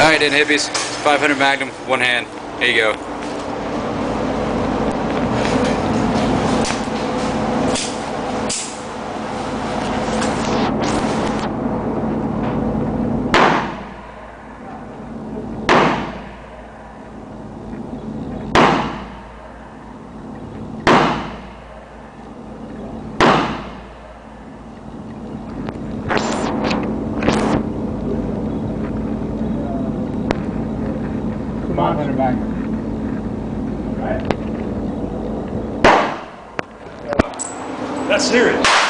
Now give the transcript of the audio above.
Alright then, hippies. 500 Magnum, one hand. There you go. Come on, Hunter back. That's serious.